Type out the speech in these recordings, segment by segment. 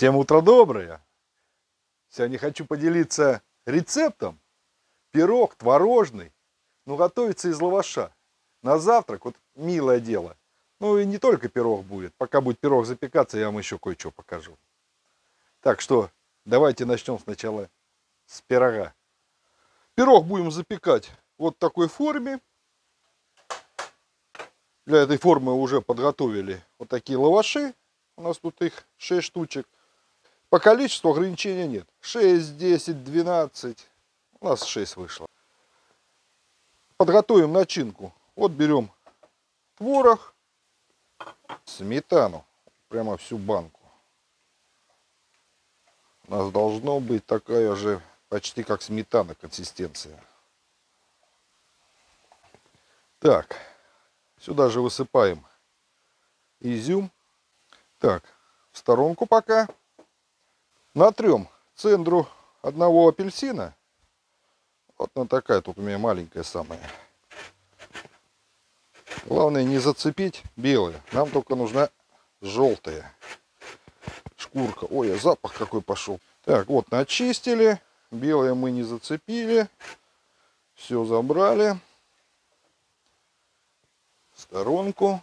Всем утро доброе! Сегодня хочу поделиться рецептом. Пирог творожный, ну готовится из лаваша. На завтрак, вот милое дело. Ну и не только пирог будет. Пока будет пирог запекаться, я вам еще кое-что покажу. Так что давайте начнем сначала с пирога. Пирог будем запекать вот в такой форме. Для этой формы уже подготовили вот такие лаваши. У нас тут их 6 штучек. По количеству ограничения нет. 6, 10, 12. У нас 6 вышло. Подготовим начинку. Вот берем творог, сметану. Прямо всю банку. У нас должно быть такая же почти как сметана консистенция. Так, сюда же высыпаем изюм. Так, в сторонку пока. Натрем цендру одного апельсина. Вот на такая тут у меня маленькая самая. Главное не зацепить белые. Нам только нужна желтая шкурка. Ой, а запах какой пошел. Так, вот начистили. Белые мы не зацепили. Все забрали. сторонку.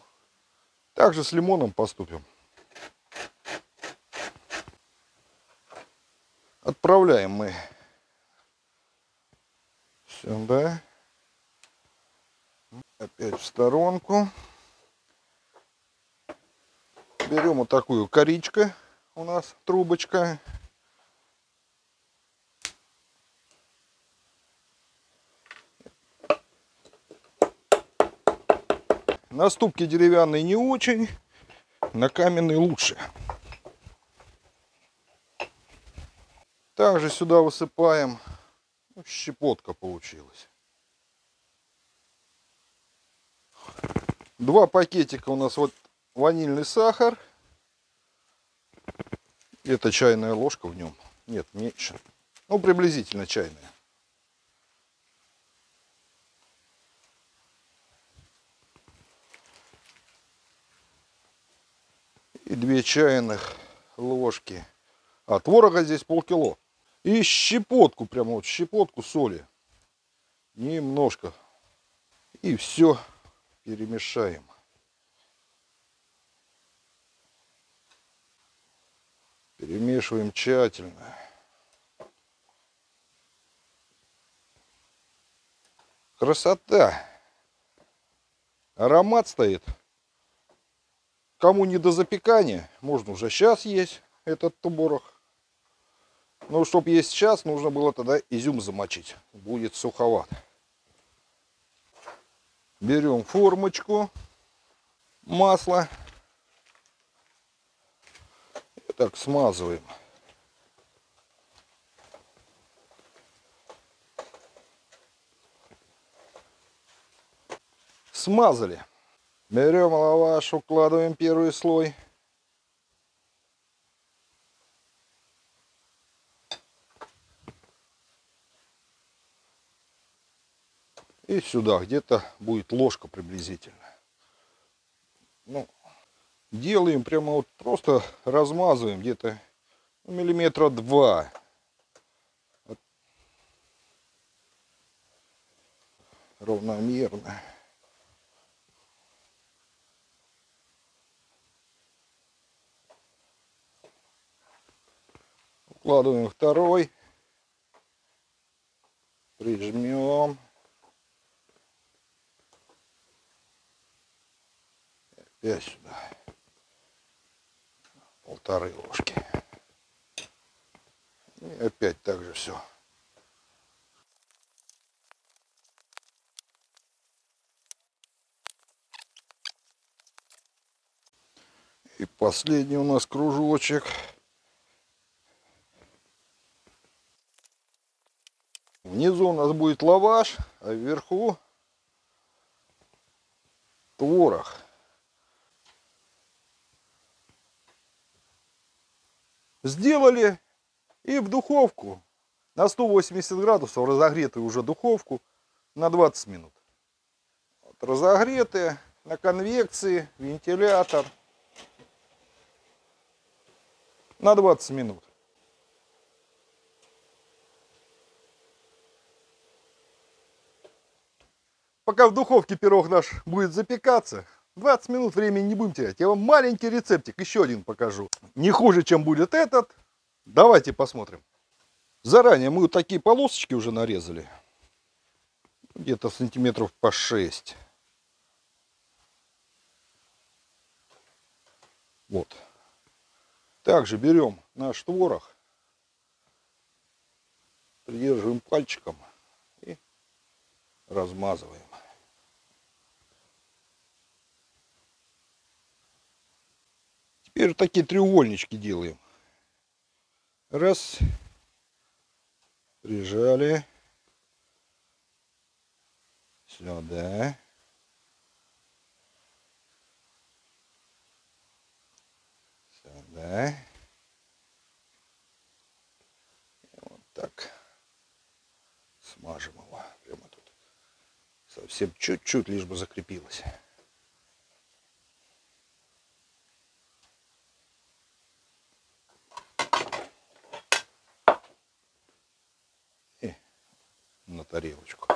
Также с лимоном поступим. Отправляем мы сюда. Опять в сторонку. Берем вот такую коричка у нас трубочка. На ступке деревянной не очень, на каменной лучше. Также сюда высыпаем. Ну, щепотка получилась. Два пакетика у нас вот ванильный сахар. Это чайная ложка в нем. Нет, меньше. Ну, приблизительно чайная. И две чайных ложки. А творога здесь полкило. И щепотку, прямо вот щепотку соли. Немножко. И все перемешаем. Перемешиваем тщательно. Красота. Аромат стоит. Кому не до запекания, можно уже сейчас есть этот туборох. Ну, чтобы есть сейчас, нужно было тогда изюм замочить. Будет суховат. Берем формочку, масло. И так смазываем. Смазали. Берем лаваш, укладываем первый слой. И сюда где-то будет ложка приблизительно. Ну, делаем прямо вот просто размазываем где-то миллиметра два. Равномерно. Укладываем второй. Прижмем. Опять сюда полторы ложки. И опять так же все. И последний у нас кружочек. Внизу у нас будет лаваш, а вверху творог. Сделали и в духовку на 180 градусов разогретую уже духовку на 20 минут. Вот, разогретые на конвекции, вентилятор. на 20 минут. Пока в духовке пирог наш будет запекаться, 20 минут времени не будем терять. Я вам маленький рецептик, еще один покажу. Не хуже, чем будет этот. Давайте посмотрим. Заранее мы вот такие полосочки уже нарезали. Где-то сантиметров по 6. Вот. Также берем наш творог, придерживаем пальчиком и размазываем. Теперь такие треугольнички делаем. Раз. Прижали. Сюда. Сюда. И вот так. Смажем его. Прямо тут. Совсем чуть-чуть, лишь бы закрепилось. на тарелочку.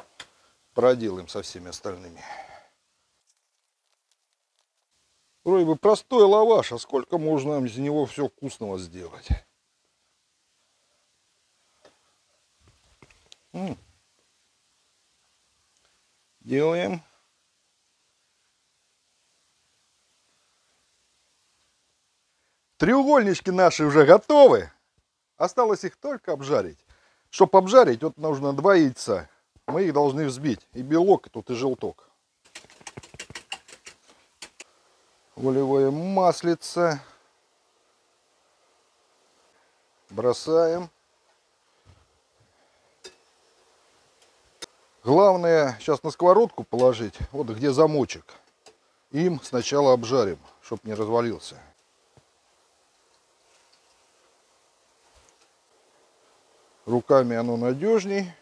Проделаем со всеми остальными. Вроде бы простой лаваш, а сколько можно из него все вкусного сделать. Делаем. Треугольнички наши уже готовы. Осталось их только обжарить. Чтобы обжарить, вот нужно два яйца. Мы их должны взбить. И белок, и тут и желток. Оливое маслице. Бросаем. Главное сейчас на сковородку положить, вот где замочек. Им сначала обжарим, чтобы не развалился. Руками оно надежней.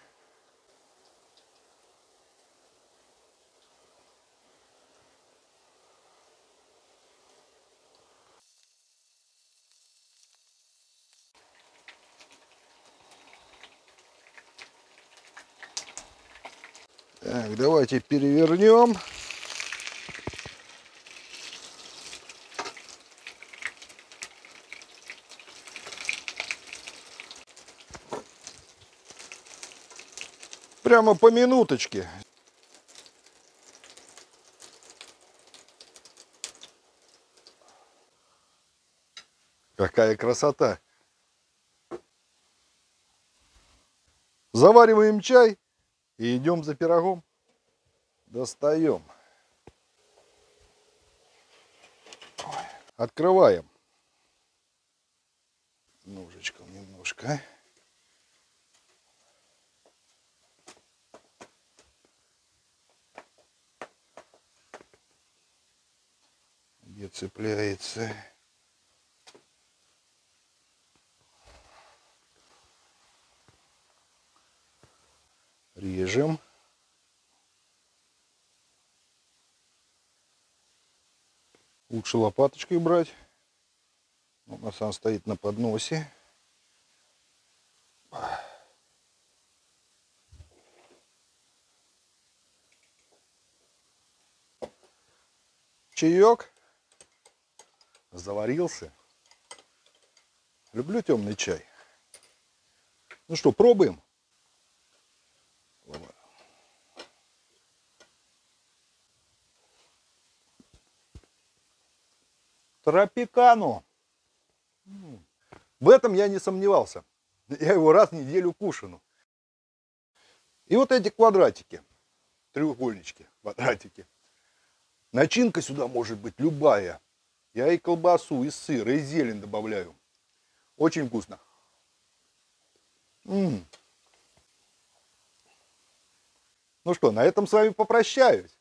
Так, давайте перевернем. Прямо по минуточке. Какая красота! Завариваем чай и идем за пирогом. Достаем. Открываем. Ножичком немножко. Где цепляется. Режем. Лучше лопаточкой брать. У нас она стоит на подносе. Чаек заварился. Люблю темный чай. Ну что, пробуем? Тропикану. В этом я не сомневался. Я его раз в неделю кушаю. И вот эти квадратики, треугольнички, квадратики. Начинка сюда может быть любая. Я и колбасу, и сыр, и зелень добавляю. Очень вкусно. М -м. Ну что, на этом с вами попрощаюсь.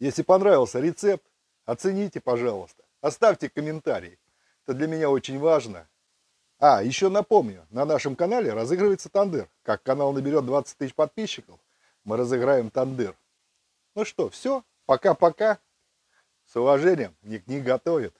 Если понравился рецепт, оцените, пожалуйста. Оставьте комментарий. Это для меня очень важно. А, еще напомню, на нашем канале разыгрывается тандыр. Как канал наберет 20 тысяч подписчиков, мы разыграем тандыр. Ну что, все, пока-пока. С уважением, не готовит.